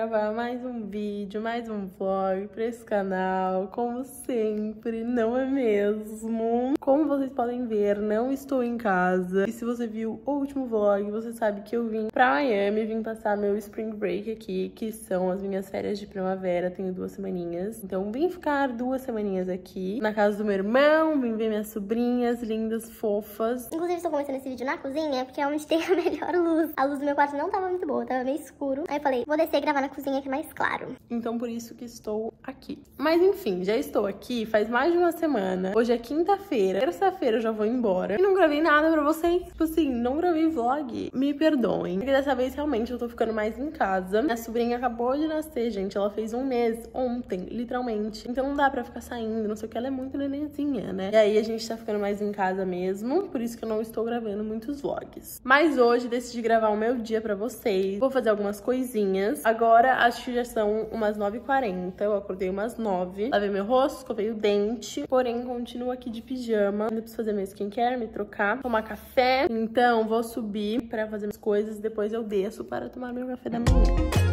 gravar mais um vídeo, mais um vlog para esse canal, como sempre, não é mesmo? Como vocês podem ver, não estou em casa. E se você viu o último vlog, você sabe que eu vim pra Miami, vim passar meu spring break aqui, que são as minhas férias de primavera, tenho duas semaninhas. Então vim ficar duas semaninhas aqui, na casa do meu irmão, vim ver minhas sobrinhas lindas, fofas. Inclusive, estou começando esse vídeo na cozinha, porque é onde tem a melhor luz. A luz do meu quarto não tava muito boa, tava meio escuro. Aí eu falei, vou descer e gravar na cozinha que é mais claro. Então por isso que estou aqui. Mas enfim, já estou aqui faz mais de uma semana. Hoje é quinta-feira. Terça-feira eu já vou embora. E não gravei nada pra vocês. Tipo assim, não gravei vlog. Me perdoem. Porque dessa vez realmente eu tô ficando mais em casa. Minha sobrinha acabou de nascer, gente. Ela fez um mês ontem, literalmente. Então não dá pra ficar saindo, não sei o que. Ela é muito nenenzinha, né? E aí a gente tá ficando mais em casa mesmo. Por isso que eu não estou gravando muitos vlogs. Mas hoje decidi gravar o meu dia pra vocês. Vou fazer algumas coisinhas. Agora acho que já são umas 9h40. Eu acordei umas 9 Lavei meu rosto, escovei o dente. Porém, continuo aqui de pijama. Ainda preciso fazer meu skincare, me trocar, tomar café. Então, vou subir pra fazer as coisas. Depois eu desço para tomar meu café da manhã.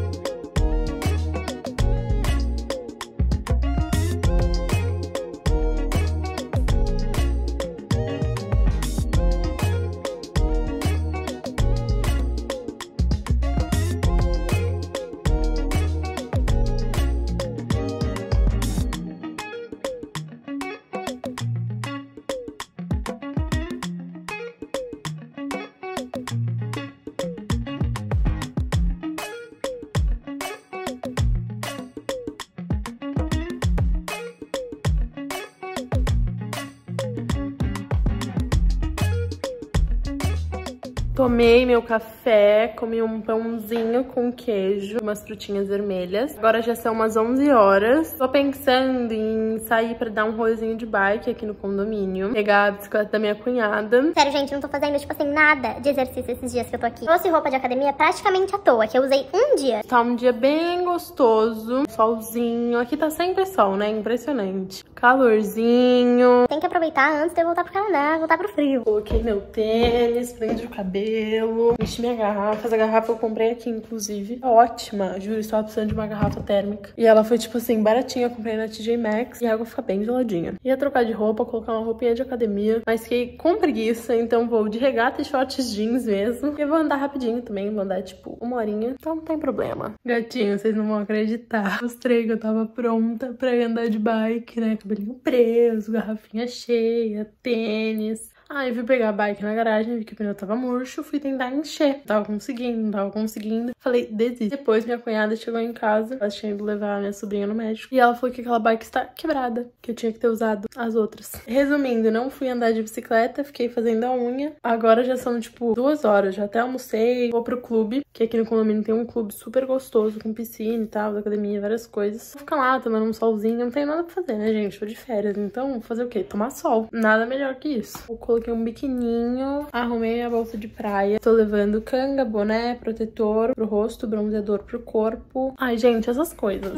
Tomei meu café, comi um pãozinho com queijo, umas frutinhas vermelhas. Agora já são umas 11 horas. Tô pensando em sair pra dar um rolezinho de bike aqui no condomínio. Pegar a bicicleta da minha cunhada. Sério, gente, não tô fazendo, tipo assim, nada de exercício esses dias que eu tô aqui. Trouxe roupa de academia praticamente à toa, que eu usei um dia. Tá um dia bem gostoso, solzinho. Aqui tá sempre sol, né? Impressionante. Calorzinho. Tem que aproveitar antes de eu voltar pro Canadá, voltar pro frio. Coloquei meu tênis, prendi o cabelo cabelo. Enchi minha garrafa. Essa garrafa eu comprei aqui, inclusive. É ótima. Juro, estava precisando de uma garrafa térmica. E ela foi, tipo assim, baratinha. Eu comprei na TJ Maxx. E a água fica bem geladinha. Ia trocar de roupa, colocar uma roupinha de academia. Mas fiquei com preguiça. Então vou de regata e shorts jeans mesmo. E vou andar rapidinho também. Vou andar, tipo, uma horinha. Então não tem problema. Gatinho, vocês não vão acreditar. Mostrei que eu tava pronta pra ir andar de bike, né? Cabelinho preso, garrafinha cheia, tênis. Aí fui pegar a bike na garagem, vi que o pneu tava murcho, fui tentar encher. Não tava conseguindo, não tava conseguindo. Falei, desisto. Depois minha cunhada chegou em casa, ela tinha ido levar a minha sobrinha no médico. E ela falou que aquela bike está quebrada, que eu tinha que ter usado as outras. Resumindo, não fui andar de bicicleta, fiquei fazendo a unha. Agora já são, tipo, duas horas, já até almocei. Vou pro clube, que aqui no condomínio tem um clube super gostoso, com piscina e tal, academia, várias coisas. Vou ficar lá tomando um solzinho, não tem nada pra fazer, né, gente? Tô de férias, então fazer o quê? Tomar sol. Nada melhor que isso. Vou coloquei um biquininho, arrumei a bolsa de praia. Tô levando canga, boné, protetor pro rosto, bronzeador pro corpo. Ai, gente, essas coisas.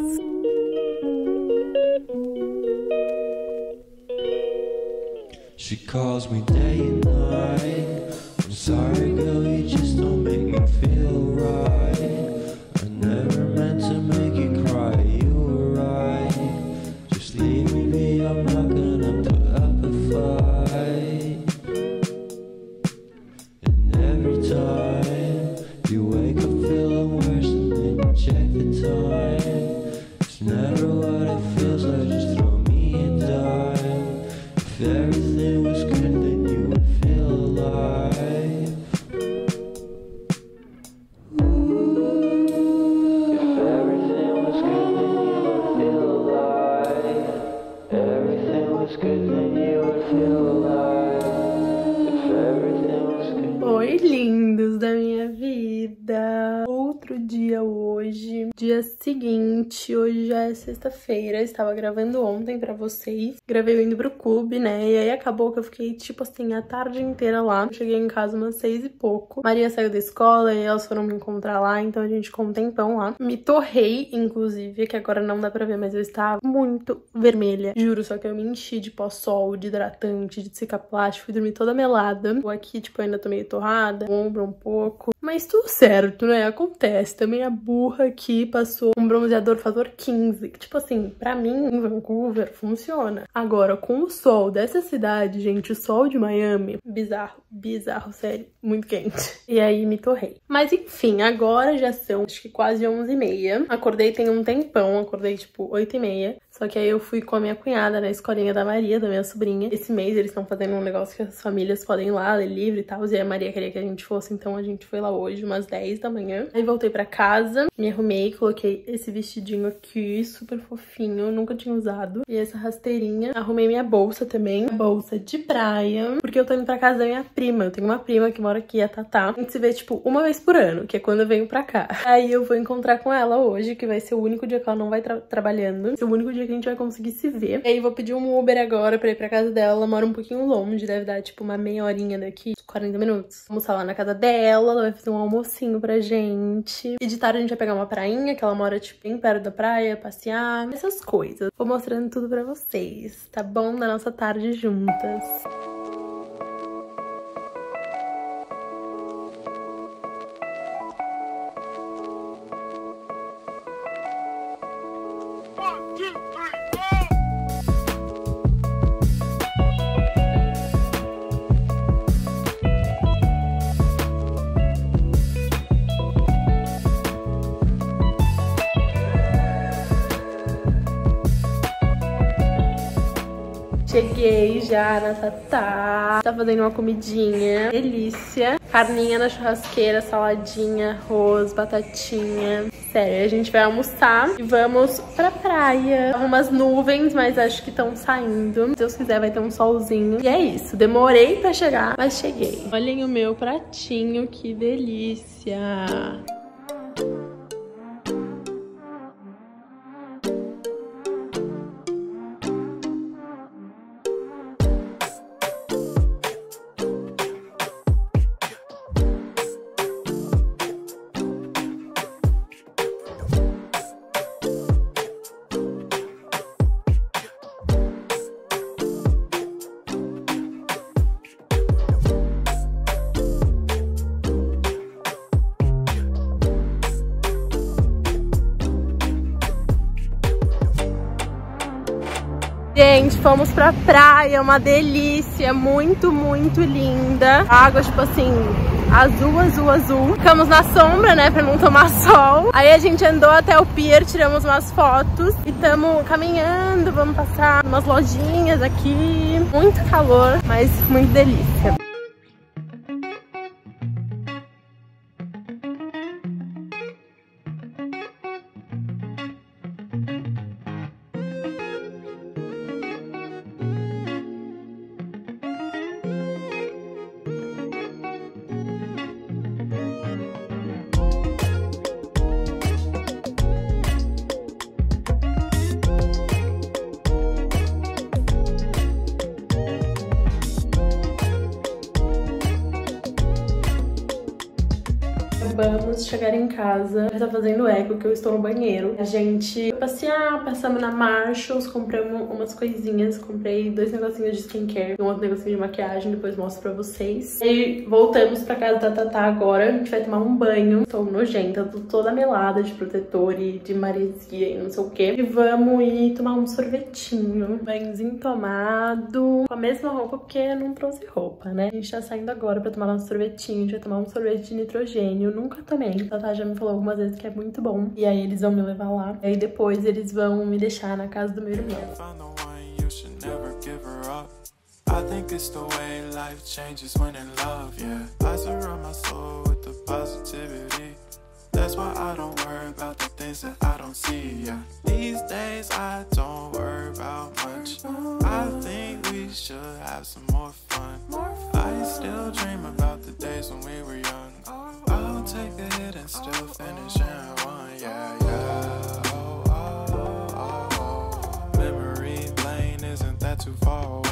She calls me day and night. I'm sorry, girl, seguinte, hoje já é sexta-feira, estava gravando ontem pra vocês. Gravei indo pro clube, né? E aí acabou que eu fiquei, tipo assim, a tarde inteira lá. Cheguei em casa umas seis e pouco. Maria saiu da escola e elas foram me encontrar lá, então a gente ficou um tempão lá. Me torrei, inclusive, que agora não dá pra ver, mas eu estava muito vermelha. Juro, só que eu me enchi de pó-sol, de hidratante, de cicaplast, fui dormir toda melada. Aqui, tipo, ainda tô meio torrada, ombro um pouco. Mas tudo certo, né? Acontece. Também a burra aqui passou um bronzeador fator 15. Que, tipo assim, pra mim, em Vancouver, funciona. Agora, com o sol dessa cidade, gente, o sol de Miami, bizarro, bizarro, sério, muito quente. E aí me torrei. Mas enfim, agora já são acho que quase 11h30. Acordei tem um tempão, acordei tipo 8h30. Só que aí eu fui com a minha cunhada na escolinha da Maria, da minha sobrinha. Esse mês eles estão fazendo um negócio que as famílias podem ir lá, ler livre e tal. E a Maria queria que a gente fosse, então a gente foi lá hoje, umas 10 da manhã. Aí voltei pra casa, me arrumei, coloquei esse vestidinho aqui, super fofinho, nunca tinha usado. E essa rasteirinha. Arrumei minha bolsa também, bolsa de praia, porque eu tô indo pra casa da minha prima. Eu tenho uma prima que mora aqui, a Tatá. A gente se vê, tipo, uma vez por ano, que é quando eu venho pra cá. Aí eu vou encontrar com ela hoje, que vai ser o único dia que ela não vai tra trabalhando. O único dia gente vai conseguir se ver. E aí vou pedir um Uber agora pra ir pra casa dela. Ela mora um pouquinho longe, deve dar tipo uma meia horinha daqui, 40 minutos. Vamos lá na casa dela, ela vai fazer um almocinho pra gente. E de tarde a gente vai pegar uma prainha, que ela mora tipo bem perto da praia, passear, essas coisas. Vou mostrando tudo pra vocês, tá bom? Da nossa tarde juntas. Cheguei já na Tatá. Tá fazendo uma comidinha. Delícia. Carninha na churrasqueira, saladinha, arroz, batatinha. Sério, a gente vai almoçar e vamos pra praia. Umas nuvens, mas acho que estão saindo. Se Deus quiser, vai ter um solzinho. E é isso. Demorei pra chegar, mas cheguei. Olhem o meu pratinho, que delícia. Gente, fomos pra praia, uma delícia, muito, muito linda. Água, tipo assim, azul, azul, azul. Ficamos na sombra, né, pra não tomar sol. Aí a gente andou até o pier, tiramos umas fotos e tamo caminhando, vamos passar umas lojinhas aqui. Muito calor, mas muito delícia. Vamos chegar em casa. Já tá fazendo eco que eu estou no banheiro. A gente foi passear, passamos na Marshalls, compramos umas coisinhas. Comprei dois negocinhos de skincare e um outro negocinho de maquiagem, depois mostro pra vocês. E voltamos pra casa da Tatá agora. A gente vai tomar um banho. Tô nojenta, tô toda melada de protetor e de maresia e não sei o que. E vamos ir tomar um sorvetinho. Banhozinho tomado. Com a mesma roupa, porque não trouxe roupa, né? A gente tá saindo agora pra tomar nosso sorvetinho. A gente vai tomar um sorvete de nitrogênio. Nunca tomei. A Tatá já me falou algumas vezes que é muito bom. E aí eles vão me levar lá. E aí depois eles vão me deixar na casa do meu irmão. I think it's the way life changes when in love, yeah. I surround my soul with the positivity. That's why I don't worry about the things that I don't see, yeah. These days I don't worry about much. I think we should have some more fun. I still dream about the days when we were young. gon' take the hit and still finish and one. yeah, yeah. Oh, oh, oh, oh. Memory lane, isn't that too far away?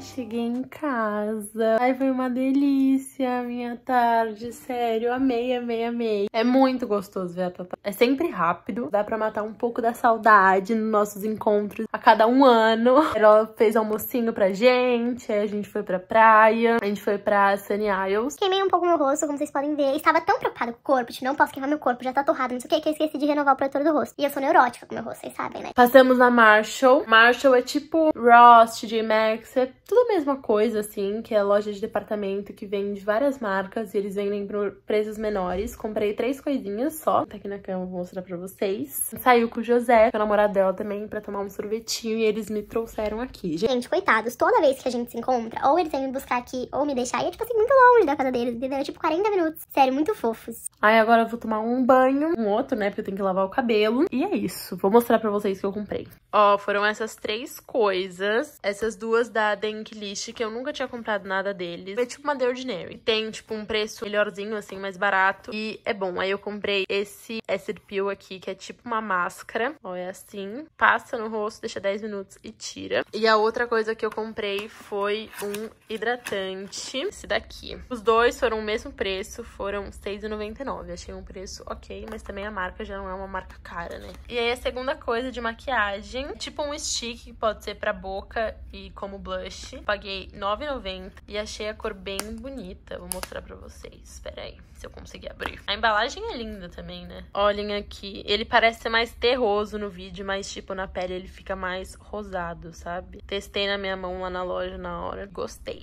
Cheguei em casa. Ai, foi uma delícia a minha tarde, sério. Amei, amei, amei. É muito gostoso ver a Tatá. É sempre rápido, dá pra matar um pouco da saudade nos nossos encontros a cada um ano. Ela fez almocinho pra gente, aí a gente foi pra praia, a gente foi pra Sunny Isles. Queimei um pouco meu rosto, como vocês podem ver. Estava tão preocupada com o corpo, tipo, não posso queimar meu corpo, já tá torrado, não sei o que, que eu esqueci de renovar o protetor do rosto. E eu sou neurótica com meu rosto, vocês sabem, né? Passamos na Marshall. Marshall é tipo Ross, TJ Maxx, é tudo a mesma coisa, assim, que é loja de departamento que vende várias marcas e eles vendem por preços menores. Comprei três coisinhas só, tá aqui na cama, vou mostrar pra vocês. Saiu com o José, que é o namorado dela também, pra tomar um sorvetinho e eles me trouxeram aqui. Gente, coitados, toda vez que a gente se encontra, ou eles vêm me buscar aqui ou me deixar, e é tipo assim, muito longe da casa deles, entendeu? É tipo 40 minutos. Sério, muito fofos. Aí agora eu vou tomar um banho, um outro, né, porque eu tenho que lavar o cabelo. E é isso, vou mostrar pra vocês que eu comprei. Ó, foram essas três coisas. Essas duas da Denk List, que eu nunca tinha comprado nada deles. É tipo uma The Ordinary. Tem, tipo, um preço melhorzinho, assim, mais barato. E é bom. Aí eu comprei esse Acid Peel aqui, que é tipo uma máscara. Ó, é assim. Passa no rosto, deixa 10 minutos e tira. E a outra coisa que eu comprei foi um hidratante. Esse daqui. Os dois foram o mesmo preço, foram R$6,99. Achei um preço ok, mas também a marca já não é uma marca cara, né? E aí a segunda coisa de maquiagem, tipo um stick que pode ser pra boca e como blush. Paguei R$9,90 e achei a cor bem bonita. Vou mostrar pra vocês. Espera aí, se eu conseguir abrir. A embalagem é linda também, né? Olhem aqui. Ele parece ser mais terroso no vídeo, mas tipo na pele ele fica mais rosado, sabe? Testei na minha mão lá na loja na hora. Gostei.